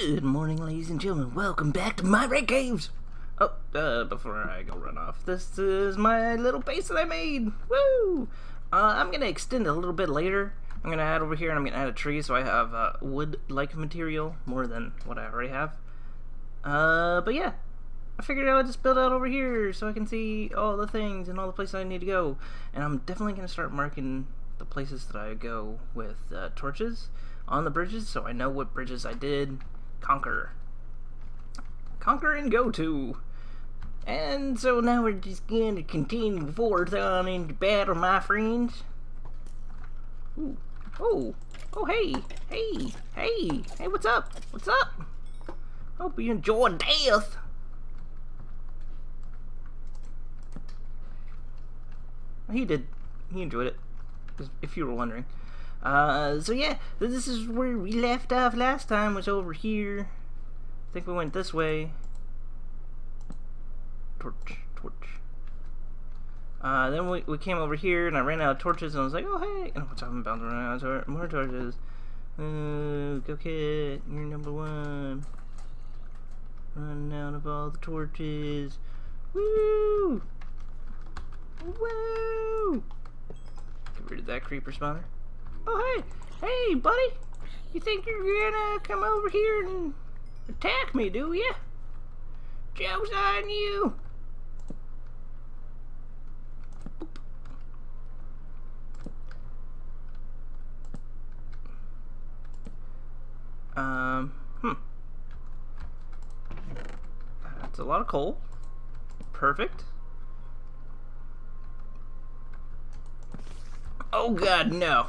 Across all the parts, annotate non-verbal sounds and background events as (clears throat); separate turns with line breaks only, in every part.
Good morning, ladies and gentlemen. Welcome back to Myriad Caves. Oh, uh, before I go run off, this is my little base that I made. Woo! Uh, I'm gonna extend it a little bit later. I'm gonna add over here, and I'm gonna add a tree, so I have uh, wood-like material more than what I already have. Uh, but yeah, I figured I would just build out over here so I can see all the things and all the places I need to go. And I'm definitely gonna start marking the places that I go with uh, torches on the bridges, so I know what bridges I did conquer. Conquer and go to. And so now we're just going to continue forth on into battle, my friends. Ooh. Oh, oh, hey, hey, hey, hey, what's up? What's up? Hope you enjoy death. He did. He enjoyed it, if you were wondering. Uh, so yeah, this is where we left off last time, was over here. I think we went this way. Torch, torch. Uh, then we, we came over here, and I ran out of torches, and I was like, oh, hey! And what's up, I'm about to run out of more torches. Uh, go kid, you're number one. Run out of all the torches. Woo! Woo! Get rid of that creeper spawner. Oh, hey, hey, buddy. You think you're gonna come over here and attack me, do you? Joke's on you. Um, hmm. That's a lot of coal. Perfect. Oh god, no.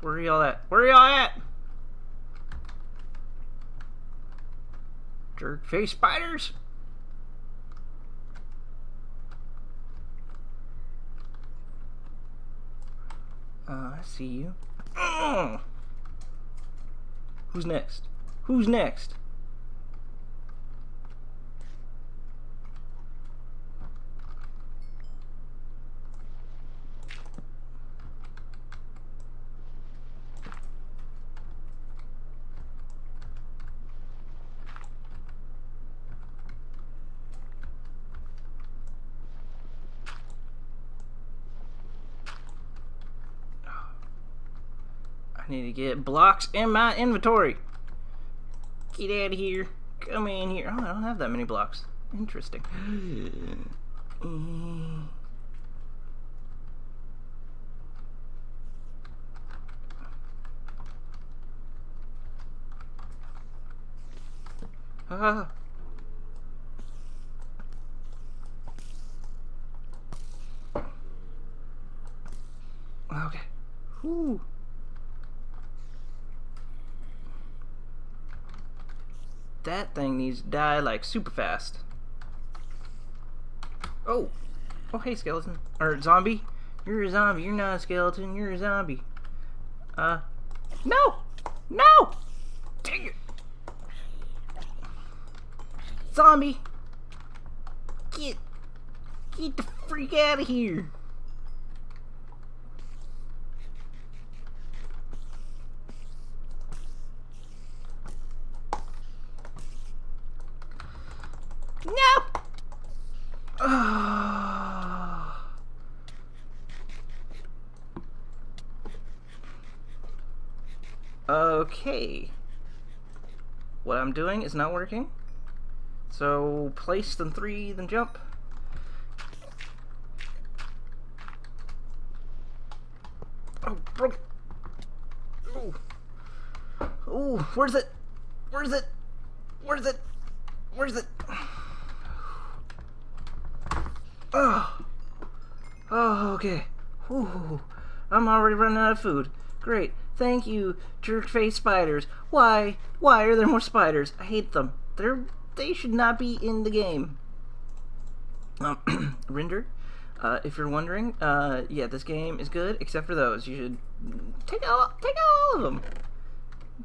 Where y'all at? Where y'all at? Jerk face spiders? Uh, I see you. Uh. Who's next? Who's next? Need to get blocks in my inventory. Get out of here. Come in here. Oh, I don't have that many blocks. Interesting. (gasps) Ah. Okay. Whew. That thing needs to die like super fast. Oh. Oh, hey, skeleton. Or zombie. You're a zombie. You're not a skeleton. You're a zombie. Uh. No! No! Dang it! Zombie! Get. Get the freak out of here! Okay. What I'm doing is not working. So place, then three, then jump. Oh, broke. Ooh. Ooh, where's it? Where's it? Where's it? Where's it? Oh. Oh, okay. Ooh. I'm already running out of food. Great. Thank you, jerk face spiders. Why? Why are there more spiders? I hate them. They're they should not be in the game. Um, (clears throat) render. Uh, if you're wondering, uh, yeah, this game is good, except for those. You should take all take out all of them.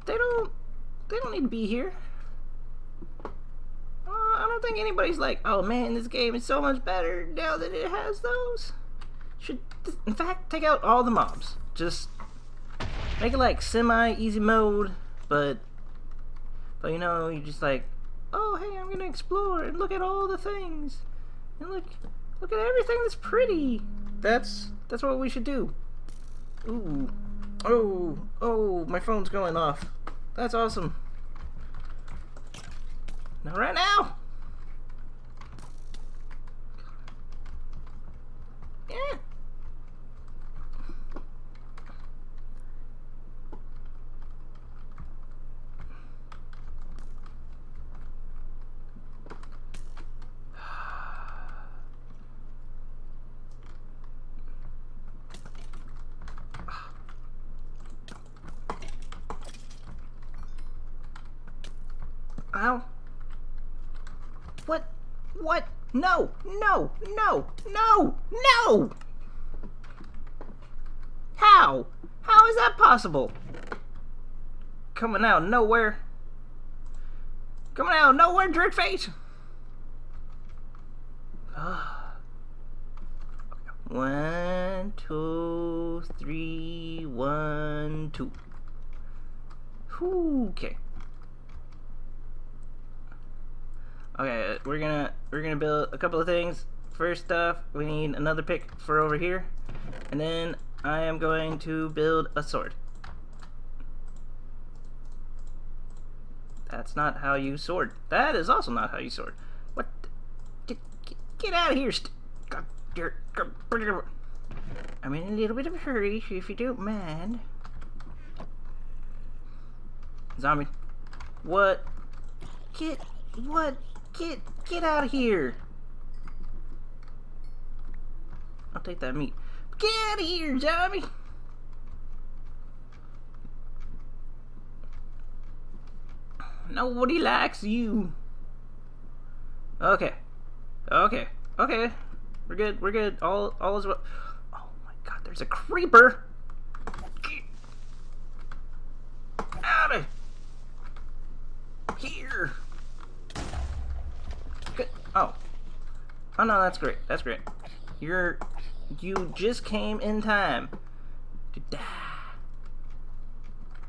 They don't they don't need to be here. Uh, I don't think anybody's like, oh man, this game is so much better now that it has those. Should in fact take out all the mobs. Just make it like semi easy mode, but but you know you just like, oh hey, I'm gonna explore and look at all the things and look look at everything that's pretty. That's that's what we should do. Ooh. Oh, oh, my phone's going off. That's awesome. Not right now. Yeah. Ow. What? What? No! No! No! No! No! How? How is that possible? Coming out nowhere. Coming out nowhere, jerk face. (sighs) One, two, three, one, two. Okay. Okay, we're gonna we're gonna build a couple of things. First off, we need another pick for over here, and then I am going to build a sword. That's not how you sword. That is also not how you sword. What? Get, get out of here! I'm in a little bit of a hurry, so if you don't mind. Zombie. What? Get what? Get get out of here. I'll take that meat. Get out of here, zombie. Nobody likes you. Okay. Okay. Okay. We're good. We're good. All all is well. Oh my god, there's a creeper. Get out of here. Good. Oh. Oh no, that's great. That's great. You're you just came in time.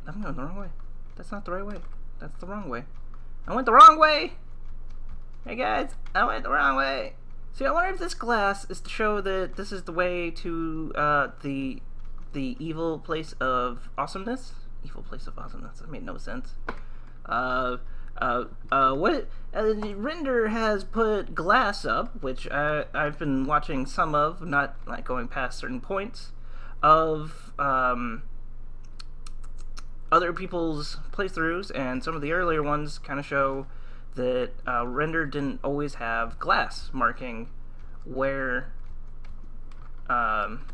I'm going the wrong way. That's not the right way. That's the wrong way. I went the wrong way! Hey guys, I went the wrong way. See, I wonder if this glass is to show that this is the way to uh, the the evil place of awesomeness. Evil place of awesomeness. That made no sense. Uh, uh, uh, what uh, Render has put glass up, which I, I've been watching some of, not like going past certain points of um, other people's playthroughs, and some of the earlier ones kind of show that uh, Render didn't always have glass marking where um,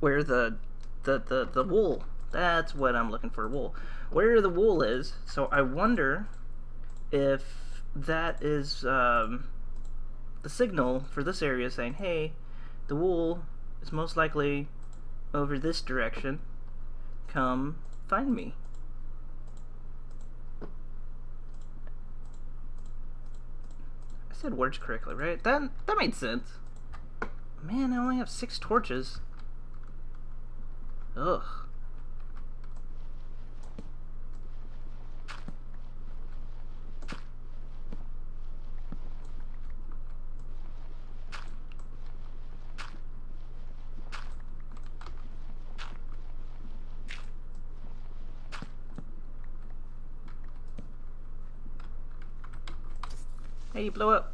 where the, the the the wool. That's what I'm looking for, wool. Where the wool is. So I wonder if that is um, the signal for this area saying, hey, the wool is most likely over this direction. Come find me. I said words correctly, right? That that made sense. Man, I only have six torches. Ugh. Hey, you blow up.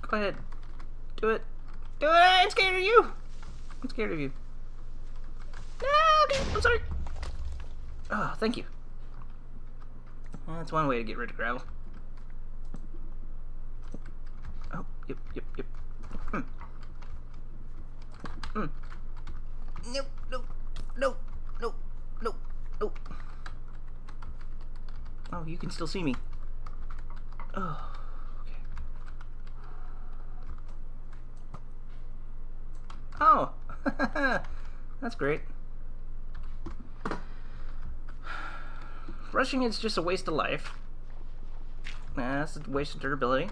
Go ahead. Do it. Do it! I'm scared of you! I'm scared of you. No, okay, I'm sorry. Oh, thank you. Well, that's one way to get rid of gravel. Oh, yep, yep, yep. Hmm. Hmm. Nope, nope, nope, Oh. Oh, you can still see me. Oh. Okay. Oh. (laughs) That's great. Rushing is just a waste of life. Nah, that's a waste of durability.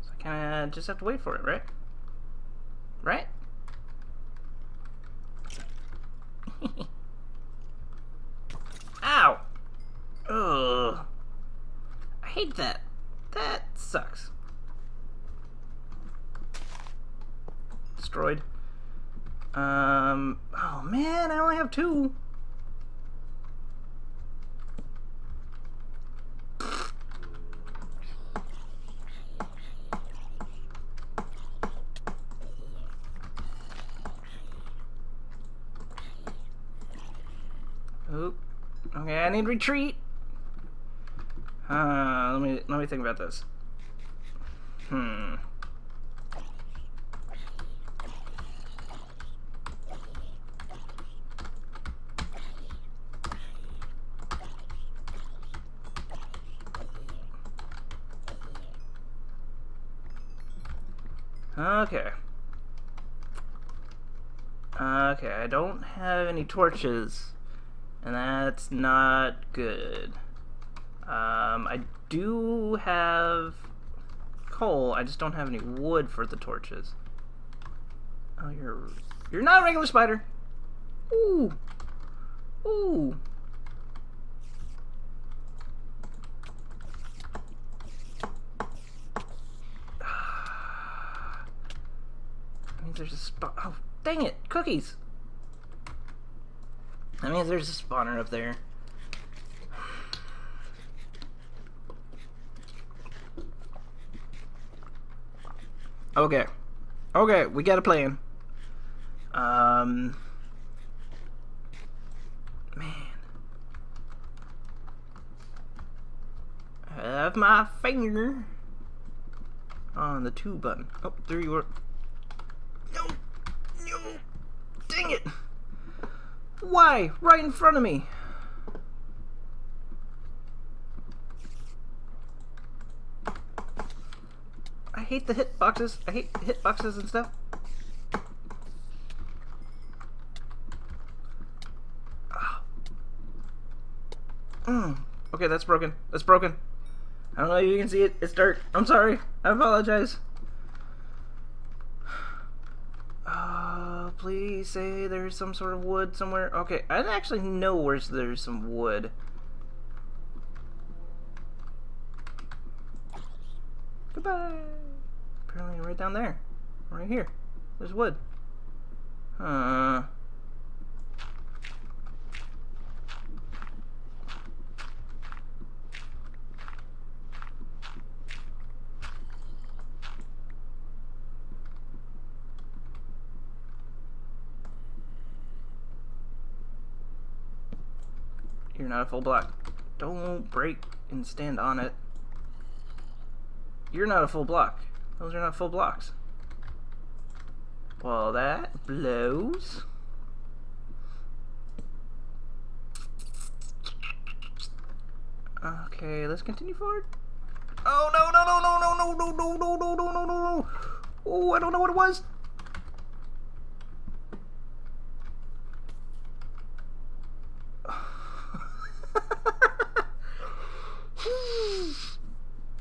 So I kinda just have to wait for it, right? Right? Ow! Ugh. I hate that. That sucks. Destroyed. Um, oh man, I only have two. Oop. Okay, I need retreat. Uh, let me let me think about this. Hmm. Okay. Okay, I don't have any torches, and that's not good. Um, I do have coal, I just don't have any wood for the torches. Oh, you're you're not a regular spider. Ooh, ooh. (sighs) there's a spot. Oh, dang it! Cookies! That means there's a spawner up there. Okay. Okay, we got a plan. Um. Man. Have my finger on the two button. Oh, there you are. No! No! Dang it! Why? Right in front of me! I hate the hitboxes. I hate hitboxes and stuff. Ah. Mm. Okay, that's broken. That's broken. I don't know if you can see it. It's dirt. I'm sorry. I apologize. Uh, (sighs) please say there's some sort of wood somewhere. Okay, I actually know where there's some wood. Goodbye. Apparently right down there. Right here. There's wood. Uh... You're not a full block. Don't break and stand on it. You're not a full block. Those are not full blocks. Well, that blows. Okay, let's continue forward. Oh no no no no no no no no no no no no no! Oh, I don't know what it was.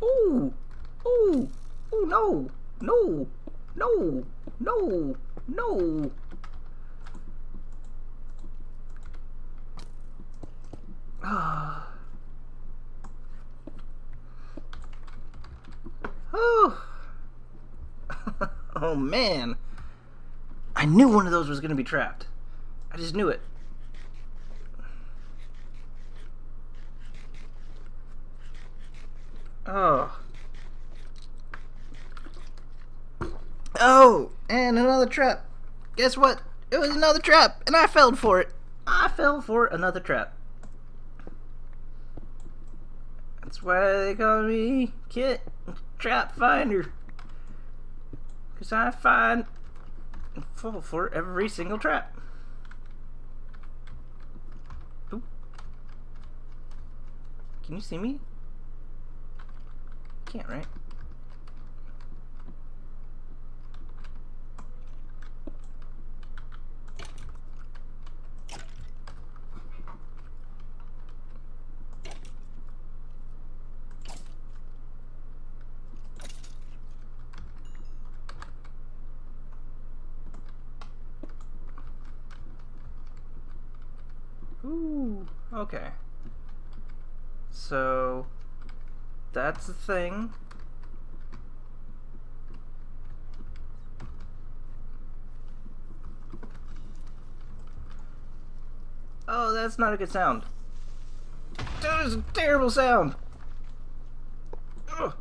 Ooh, ooh, ooh, no, no, no, no, no. Ah. oh. (sighs) oh man. I knew one of those was going to be trapped. I just knew it. Oh. Oh, and another trap. Guess what? It was another trap, and I fell for it. I fell for another trap. That's why they call me Kit Trap Finder. Because I find and fall for every single trap. Can you see me? Can't, right? Okay. So, that's the thing. Oh, that's not a good sound. That is a terrible sound. Ugh.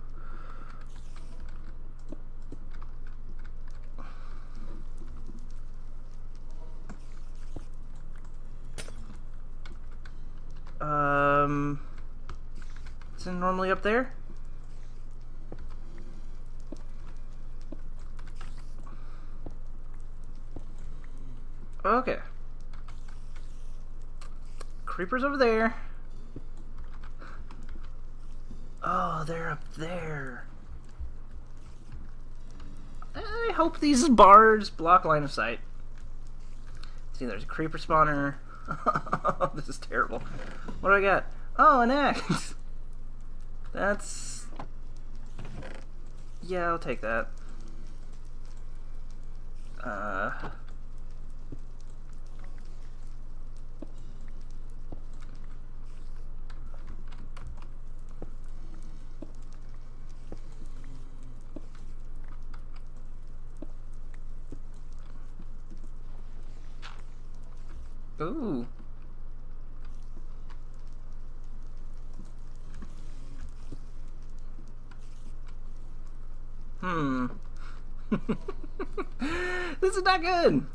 Um, is it normally there? Okay. Creepers over there. Oh, they're up there. I hope these bars block line of sight. See, there's a creeper spawner. (laughs) this is terrible. What do I got? Oh, an axe. (laughs) That's... Yeah, I'll take that. Uh... Ooh. Hmm. (laughs) this is not good.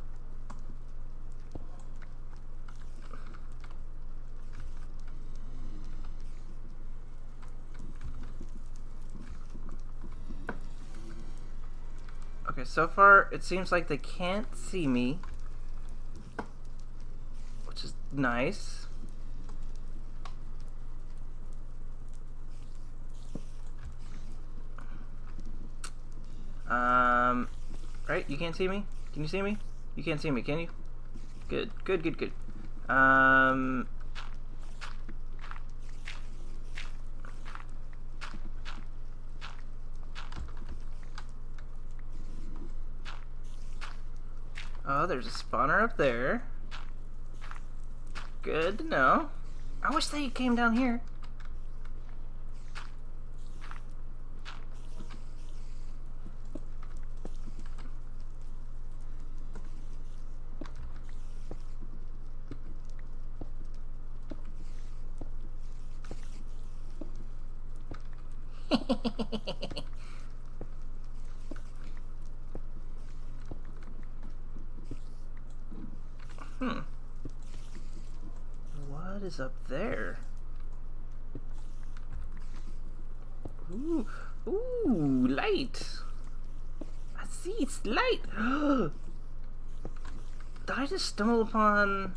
Okay, so far it seems like they can't see me which is nice. Um, right? You can't see me? Can you see me? You can't see me, can you? Good, good, good, good. Um, Oh, there's a spawner up there. Good to know. I wish they came down here. Hmm. What is up there? Ooh, ooh, light. I see it's light. (gasps) Did I just stumble upon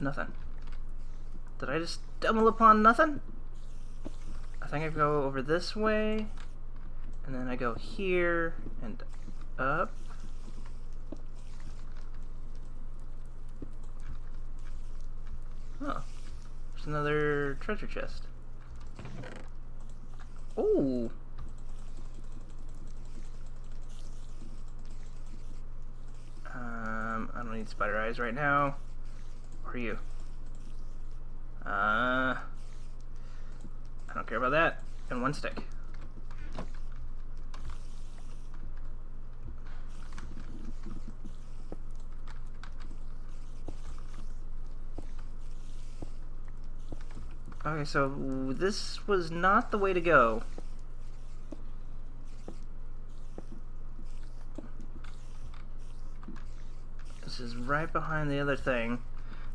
nothing? Did I just stumble upon nothing? I think I go over this way, and then I go here and up. Oh, there's another treasure chest. Oh! Um, I don't need spider eyes right now. Or you? Uh, don't care about that. And one stick. Okay, so this was not the way to go. This is right behind the other thing.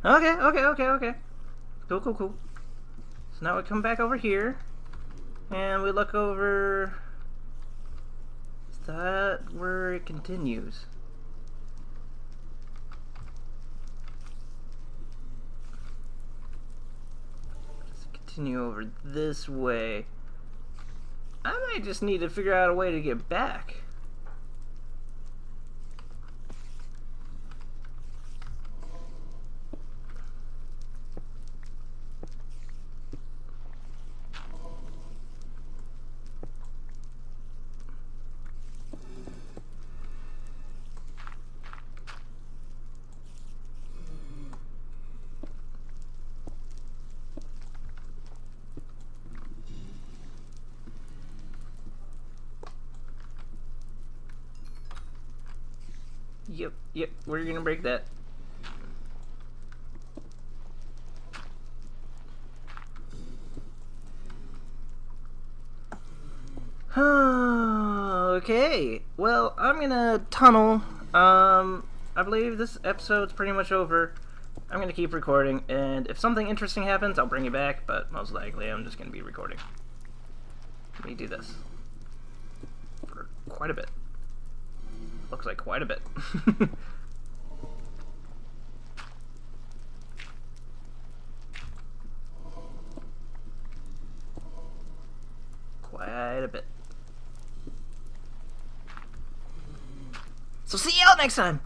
Okay, okay, okay, okay. Cool, cool, cool. Now we come back over here. And we look over... Is that where it continues? continue over this way. I might just need to figure out a way to get back. Yep, yep, we're gonna break that. (sighs) okay, well, I'm gonna tunnel. Um, I believe this episode's pretty much over. I'm gonna keep recording, and if something interesting happens, I'll bring you back, but most likely I'm just gonna be recording. Let me do this. For quite a bit. Looks like quite a bit. (laughs) quite a bit. So see y'all next time!